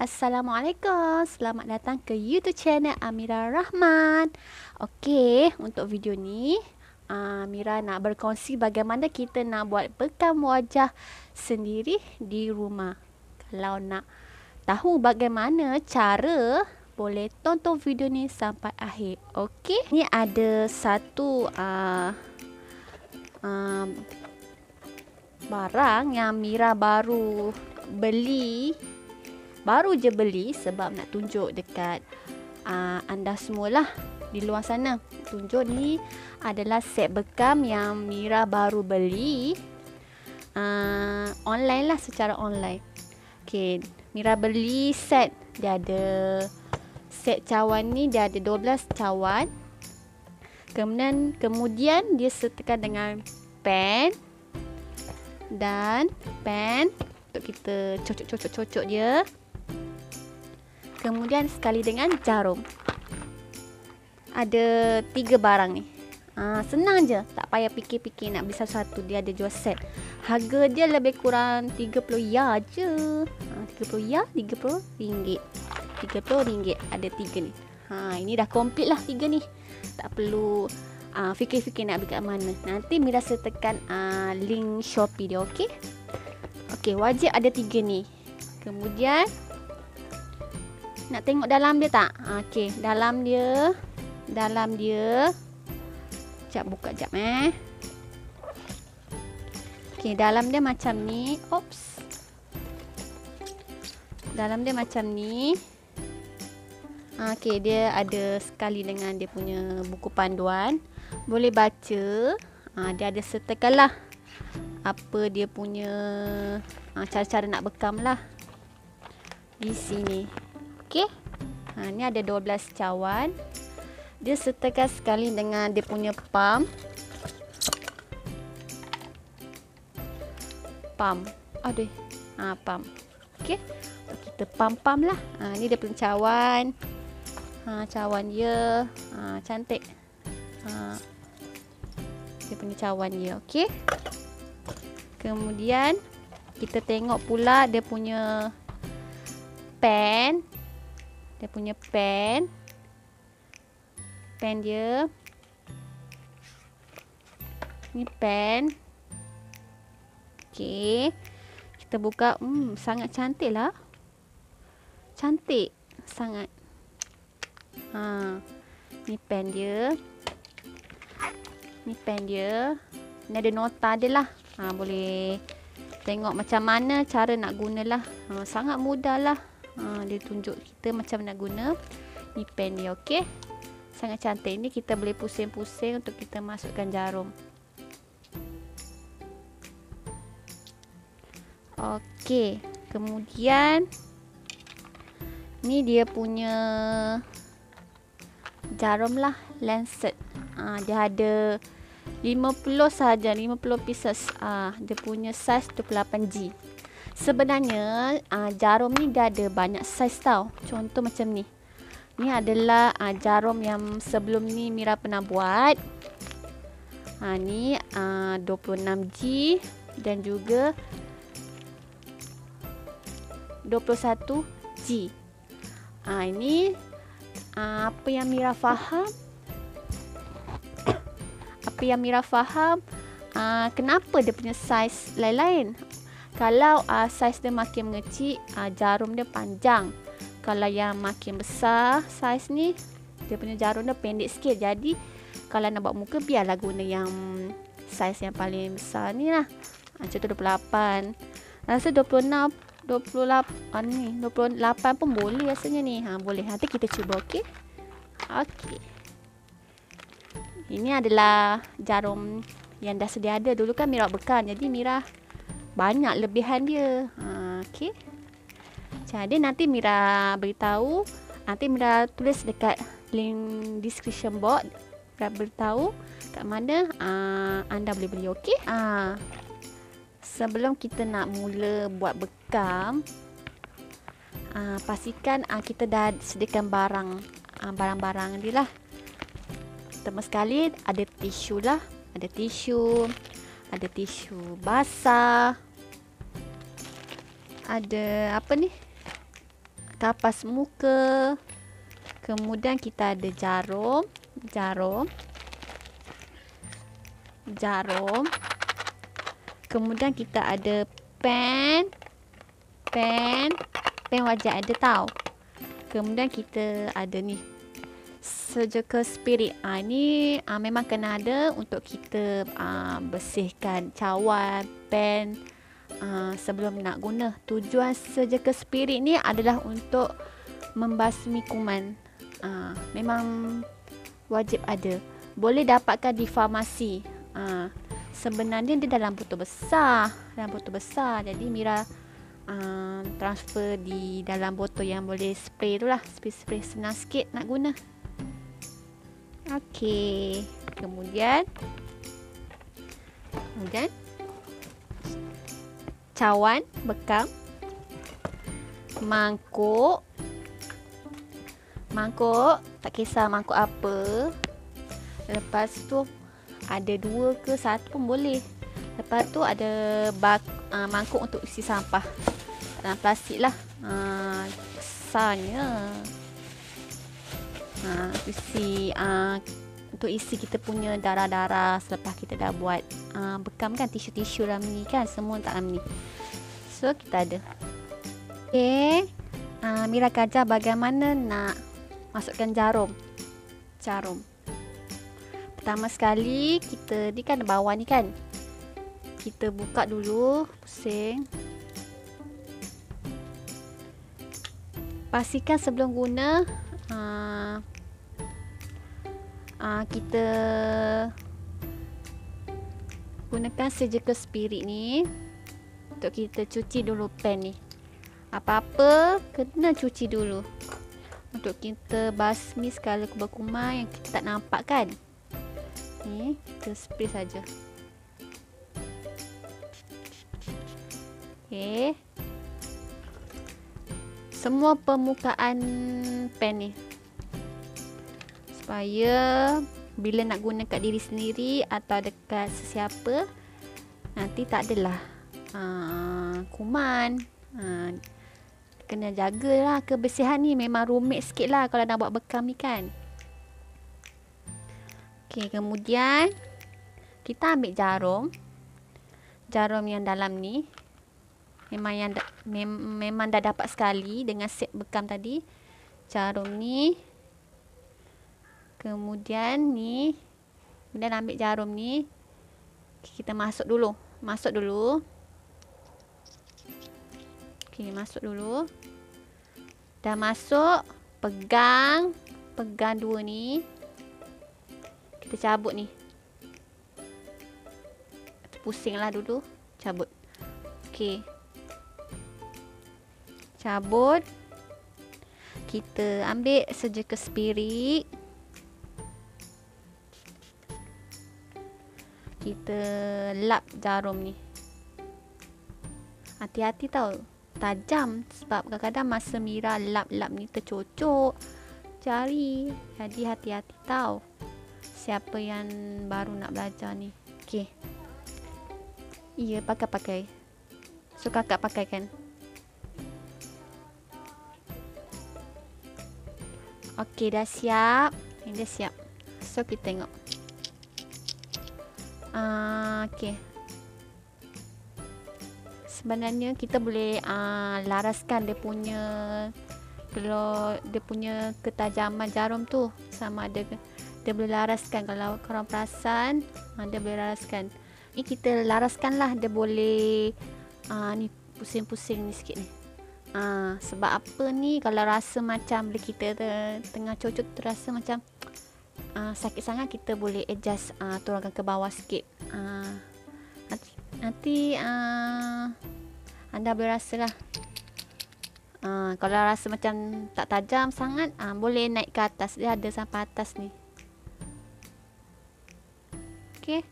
Assalamualaikum. Selamat datang ke YouTube channel Amira Rahman. Okey, untuk video ni Amira nak berkongsi bagaimana kita nak buat bekam wajah sendiri di rumah. Kalau nak tahu bagaimana cara boleh tonton video ni sampai akhir. Okey, ni ada satu uh, uh, barang yang Mira baru beli baru je beli sebab nak tunjuk dekat uh, anda semualah di luar sana. Tunjuk ni adalah set bekam yang Mira baru beli uh, online lah secara online. Okay, Mira beli set dia ada set cawan ni dia ada 12 cawan. Kemudian kemudian dia sertakan dengan pen dan pen untuk kita cocok-cocok-cocok dia. Kemudian sekali dengan jarum. Ada tiga barang ni. Ha, senang je. Tak payah fikir-fikir nak beli satu-satu. Dia ada jual set. Harga dia lebih kurang 30 ya je. Ha, 30 ya, 30 ringgit. 30 ringgit. Ada tiga ni. Ha, ini dah komplit lah tiga ni. Tak perlu uh, fikir-fikir nak beli kat mana. Nanti Mira sertakan uh, link Shopee dia, okey? Okey, wajib ada tiga ni. Kemudian nak tengok dalam dia tak? Okey, dalam dia. Dalam dia. Sekejap buka sekejap eh. Okey, dalam dia macam ni. Oops. Dalam dia macam ni. Okey, dia ada sekali dengan dia punya buku panduan. Boleh baca. Ha, dia ada sertakan lah. Apa dia punya cara-cara nak bekam lah. Di sini. Okey. Ha ni ada 12 cawan. Dia sertakan sekali dengan dia punya pam. Pam. Aduh. Ha pam. Okey. Kita pam-pam lah. Ha ni dia punya cawan. Ha cawan dia. Ha cantik. Ha dia punya cawan dia. Okey. Kemudian kita tengok pula dia punya pen dia punya pen. Pen dia. Ni pen. Okey. Kita buka. Hmm sangat cantik lah. Cantik. Sangat. Ha. Ni pen dia. Ni pen dia. Ni ada nota dia lah. Ha boleh tengok macam mana cara nak gunalah. Ha sangat mudah lah ha, dia tunjuk kita macam nak guna. Ni pen ni okey? Sangat cantik ni. Kita boleh pusing-pusing untuk kita masukkan jarum. Okey. Kemudian ni dia punya jarum lah lancet. Ha, dia ada 50 saja 50 pieces. Ah dia punya size 28G Sebenarnya uh, jarum ni dia ada banyak saiz tau. Contoh macam ni. Ni adalah uh, jarum yang sebelum ni Mira pernah buat. Ha ni uh, 26G dan juga 21G. Ah uh, ini uh, apa yang Mira faham? apa yang Mira faham? Uh, kenapa dia punya saiz lain-lain? Kalau uh, saiz dia makin mengecil, uh, jarum dia panjang. Kalau yang makin besar saiz ni, dia punya jarum dia pendek sikit. Jadi, kalau nak buat muka, biarlah guna yang saiz yang paling besar ni lah. Uh, contoh 28. Rasa 26, 28 uh, ni, 28 pun boleh rasanya ni. Ha, boleh. Nanti kita cuba, okey? Okey. Ini adalah jarum yang dah sedia ada. Dulu kan Mira bekan. Jadi Mira banyak lebihan dia. Ha, okey. Jadi nanti Mira beritahu, nanti Mira tulis dekat link description box Mira beritahu kat mana uh, anda boleh beli okey. Uh, sebelum kita nak mula buat bekam uh, pastikan uh, kita dah sediakan barang uh, barang-barang dia lah. Pertama sekali ada tisu lah, ada tisu, ada tisu basah ada apa ni kapas muka. Kemudian kita ada jarum, jarum. Jarum. Kemudian kita ada pen. Pen. Pen wajib ada tau. Kemudian kita ada ni. Surgical spirit. Ah ha, ni ah, memang kena ada untuk kita ah, bersihkan cawan, pen ah, sebelum nak guna. Tujuan surgical spirit ni adalah untuk membasmi kuman. Ah, memang wajib ada. Boleh dapatkan di farmasi. Ah, sebenarnya dia dalam botol besar dalam botol besar jadi Mira transfer di dalam botol yang boleh spray tu lah spray-spray senang sikit nak guna ok kemudian kemudian cawan bekam mangkuk. Mangkuk tak kisah mangkuk apa. Lepas tu ada dua ke satu pun boleh. Lepas tu ada bak, uh, mangkuk untuk isi sampah. Dalam plastik lah. Uh, besarnya uh, isi uh, untuk isi kita punya darah-darah selepas kita dah buat uh, bekam kan tisu-tisu dalam ni kan semua tak dalam ni so kita ada. Ok uh, Mira kajar bagaimana nak masukkan jarum? Jarum. Pertama sekali kita ni kan bawah ni kan. Kita buka dulu pusing. Pastikan sebelum guna uh, uh, kita gunakan surgical spirit ni untuk kita cuci dulu pen ni. Apa-apa kena cuci dulu. Untuk kita basmi segala kuman-kuman yang kita tak nampak kan ni kita spray saja. Okey. Semua permukaan pen ni. Supaya bila nak guna kat diri sendiri atau dekat sesiapa nanti tak adalah uh, kuman. Uh, kena jagalah kebersihan ni memang rumit sikit lah kalau nak buat bekam ni kan. Okey, kemudian kita ambil jarum. Jarum yang dalam ni memang yang da, mem, memang dah dapat sekali dengan set bekam tadi. Jarum ni. Kemudian ni. Kemudian ambil jarum ni. Kita masuk dulu. Masuk dulu. Okey, masuk dulu. Dah masuk, pegang pegang dua ni kita cabut ni pusing lah dulu cabut ok cabut kita ambil surgical spirit kita lap jarum ni hati-hati tau tajam sebab kadang-kadang masa Mira lap-lap ni tercocok jari jadi hati-hati tau siapa yang baru nak belajar ni. Okey. Iya, pakai-pakai. So kakak pakai kan? Okey, dah siap. Ini dah siap. So kita tengok. Uh, okey. Sebenarnya kita boleh uh, laraskan dia punya kalau dia punya ketajaman jarum tu sama ada dia boleh laraskan kalau korang perasan ha, dia boleh laraskan ni kita laraskan lah dia boleh ha, ni pusing-pusing ni sikit ni ha, sebab apa ni kalau rasa macam bila kita te, tengah cocok terasa macam ha, sakit sangat kita boleh adjust ha, turunkan ke bawah sikit ha, nanti, nanti ha, anda boleh rasa lah ha, kalau rasa macam tak tajam sangat ha, boleh naik ke atas dia ada sampai atas ni Okey.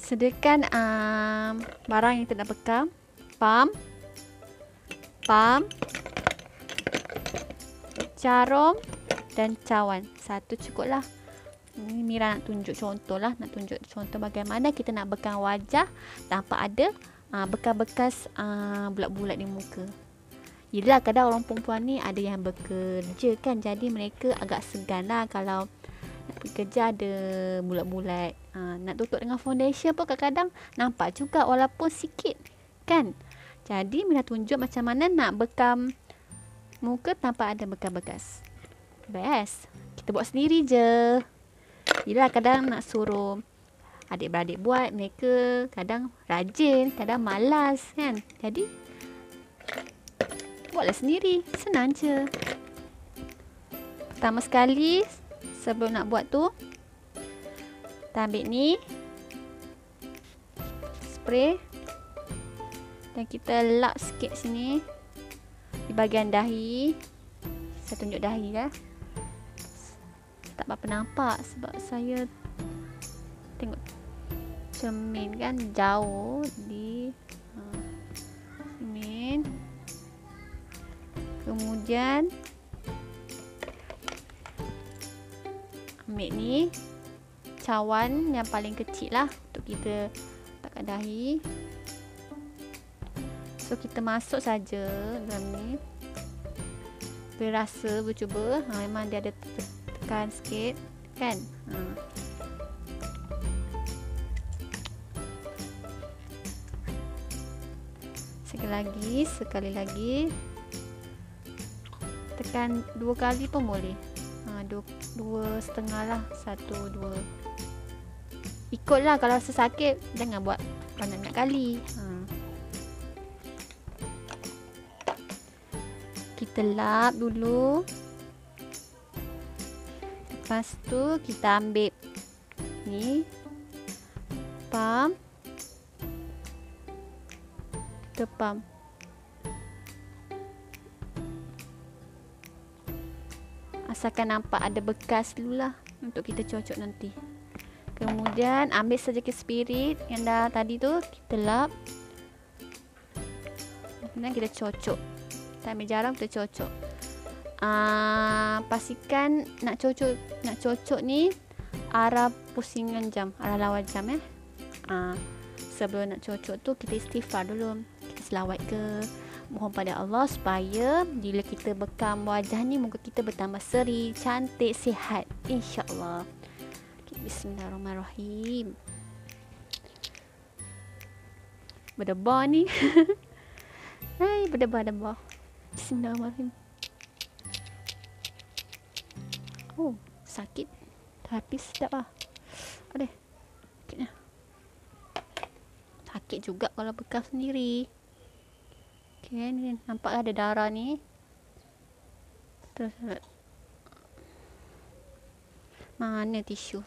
Sediakan um, barang yang tidak bekam. Pam. Pam. Jarum dan cawan. Satu cukup lah. Ini Mira nak tunjuk contoh lah. Nak tunjuk contoh bagaimana kita nak bekam wajah tanpa ada uh, bekas-bekas uh, bulat-bulat di muka. Yelah kadang orang perempuan ni ada yang bekerja kan Jadi mereka agak segan lah kalau nak pergi kerja ada bulat-bulat ha, Nak tutup dengan foundation pun kadang-kadang nampak juga walaupun sikit kan Jadi Mira tunjuk macam mana nak bekam muka tanpa ada bekas-bekas Best. Kita buat sendiri je. Yelah kadang nak suruh adik-beradik buat mereka kadang rajin kadang malas kan? Jadi buatlah sendiri. Senang je. Pertama sekali sebelum nak buat tu kita ambil ni spray dan kita lap sikit sini. Di bahagian dahi. Saya tunjuk dahi ya. Tak apa nampak sebab saya tengok cermin kan jauh di ha, cermin. Kemudian ambil ni cawan yang paling kecil lah untuk kita letakkan dahi so kita masuk saja dalam ni. Berasa bercuba. Ha, memang dia ada tekan sikit kan? Ha. sekali lagi sekali lagi. Tekan dua kali pun boleh. Ha, dua, dua setengah lah. Satu dua. Ikutlah kalau rasa sakit jangan buat banyak-banyak kali. Ha. Kita lap dulu. Lepas tu kita ambil ni. Pump. Kita pump. Asalkan nampak ada bekas dulu lah untuk kita cocok nanti. Kemudian ambil sedikit spirit yang dah tadi tu kita lap. Kemudian kita cocok kita ambil jarum kita cocok uh, pastikan nak cocok nak cocok ni arah pusingan jam arah lawan jam eh uh, sebelum nak cocok tu kita istighfar dulu selawat ke mohon pada Allah supaya bila kita bekam wajah ni muka kita bertambah seri, cantik, sihat insya-Allah. Okay, bismillahirrahmanirrahim. Berdebar ni. Hai, berdebar-debar. Bismillahirrahmanirrahim. Oh, sakit. Tapi sedap ah. Ada. Sakit juga kalau bekas sendiri. Okay, ni nampak ada darah ni. Terus mana tisu?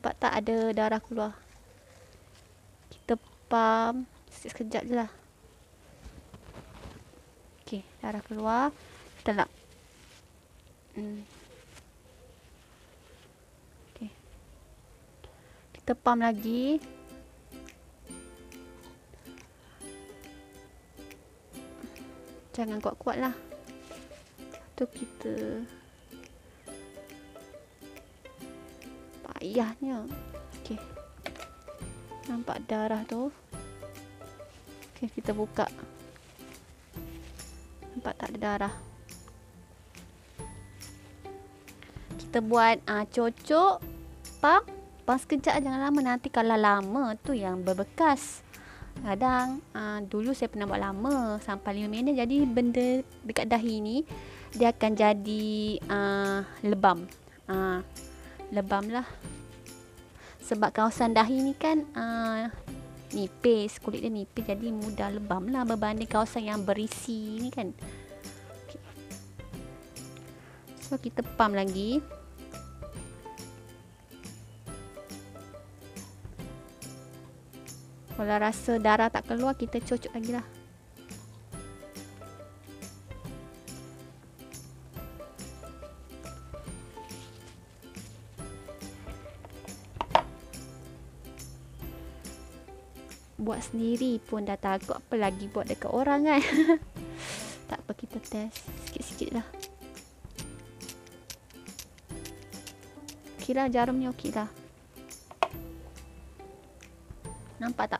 Nampak tak ada darah keluar? Kita pam sekejap je lah. Okey, darah keluar. Lap. Hmm. Okey. Kita pam lagi. Jangan kuat-kuat lah. Tu kita payahnya. Okey. Nampak darah tu. Okey, kita buka. Nampak tak ada darah. Kita buat uh, cocok. Pam. Pam sekejap jangan lama. Nanti kalau lama tu yang berbekas. Kadang uh, dulu saya pernah buat lama. Sampai 5 minit. Jadi benda dekat dahi ni. Dia akan jadi uh, lebam. Uh, lebam lah. Sebab kawasan dahi ni kan uh, nipis kulit dia nipis jadi mudah lebam lah berbanding kawasan yang berisi ni kan. Okay. so kita pump lagi. Kalau rasa darah tak keluar kita cocok lagi lah buat sendiri pun dah takut apa lagi buat dekat orang kan Tak apa kita test sikit-sikit lah. Kira jarumnya okey lah. Nampak tak?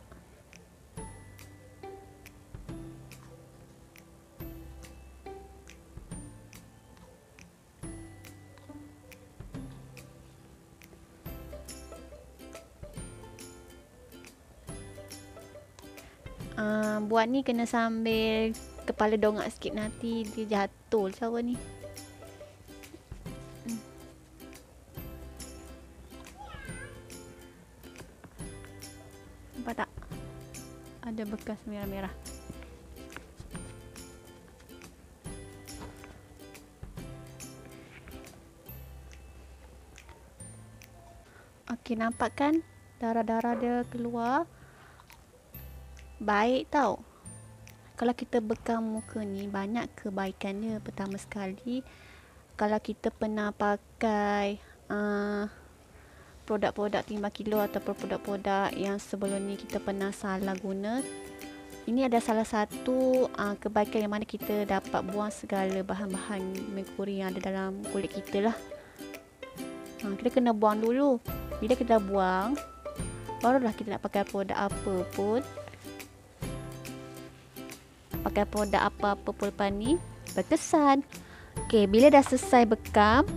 Uh, buat ni kena sambil kepala dongak sikit nanti dia jatuh cawa ni. Nampak tak? Ada bekas merah-merah. Okey, nampak kan? Darah-darah dia keluar baik tau. Kalau kita bekam muka ni banyak kebaikannya pertama sekali. Kalau kita pernah pakai uh, produk-produk timbang kilo atau produk-produk yang sebelum ni kita pernah salah guna ini ada salah satu uh, kebaikan yang mana kita dapat buang segala bahan-bahan merkuri yang ada dalam kulit kita lah. Uh, kita kena buang dulu. Bila kita dah buang barulah kita nak pakai produk apa pun pakai produk apa-apa pun lepas ni berkesan. Ok bila dah selesai bekam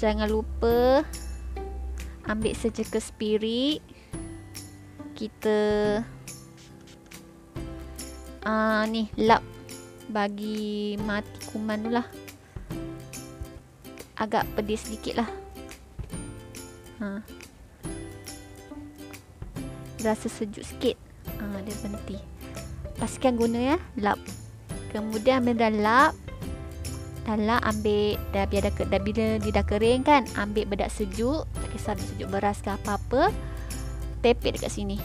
jangan lupa ambil sejeka spirit. Kita uh, ni lap bagi mati kuman tu lah. Agak pedis sedikit lah. Ha. rasa sejuk sikit. Ha, dia berhenti pastikan guna ya. Lap. Kemudian ambil dah lap. Dah lap ambil dah biar dah, dah bila dia dah kering kan ambil bedak sejuk tak kisah bedak sejuk beras ke apa-apa tepek dekat sini.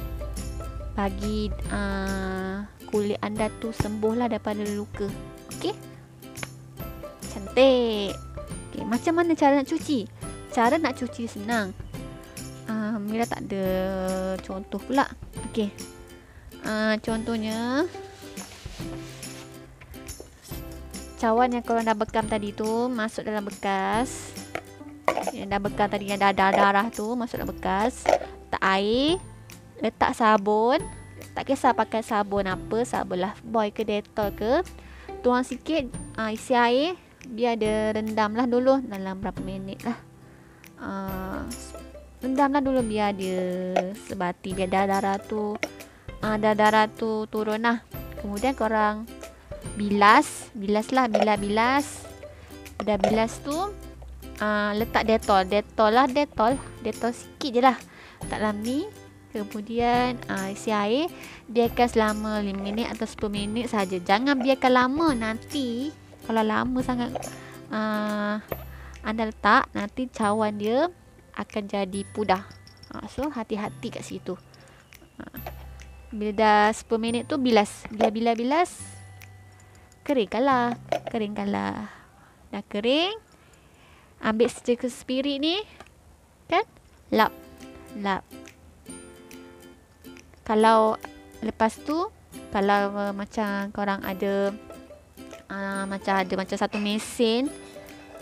Bagi uh, kulit anda tu sembuh lah daripada luka. Okey? Cantik. Okey macam mana cara nak cuci? Cara nak cuci senang. Uh, Mira tak ada contoh pula. Okey Uh, contohnya cawan yang korang dah bekam tadi tu masuk dalam bekas. Yang dah bekam tadi yang dah darah-darah tu masuk dalam bekas. Tak air letak sabun. Tak kisah pakai sabun apa sabun lah. Boy ke detol ke. Tuang sikit uh, isi air. Biar dia rendam lah dulu. Dalam berapa minit lah. Uh, rendam lah dulu biar dia sebati biar darah-darah tu uh, dah darah tu turun lah. Kemudian korang bilas, bilas lah, bilas bilas. Dah bilas tu uh, letak detol, detol lah, detol, detol sikit je lah. Tak dalam ni. Kemudian uh, isi air biarkan selama 5 minit atau 10 minit saja. Jangan biarkan lama nanti kalau lama sangat uh, anda letak nanti cawan dia akan jadi pudah. Uh, so hati-hati kat situ. Uh. Bila dah 10 minit tu bilas. Bila bila bilas keringkanlah. Keringkanlah. Dah kering. Ambil stiker spirit ni. Kan? Lap. Lap. Kalau lepas tu kalau uh, macam korang ada uh, macam ada macam satu mesin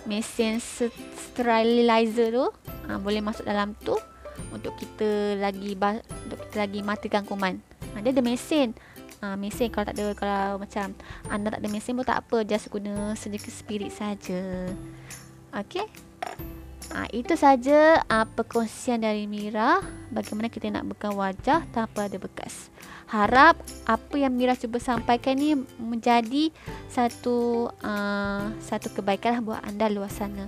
mesin sterilizer tu uh, boleh masuk dalam tu untuk kita lagi untuk kita lagi matikan kuman. Ha, dia ada mesin. Ha, mesin kalau tak ada kalau macam anda tak ada mesin pun tak apa, just guna sedikit spirit saja. Okey. Ha, itu saja uh, perkongsian dari Mira bagaimana kita nak bekam wajah tanpa ada bekas. Harap apa yang Mira cuba sampaikan ni menjadi satu uh, satu kebaikan lah buat anda luar sana.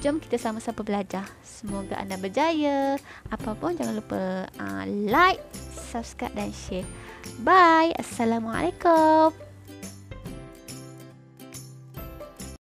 Jom kita sama-sama belajar. Semoga anda berjaya. Apa pun jangan lupa uh, like, subscribe dan share. Bye. Assalamualaikum.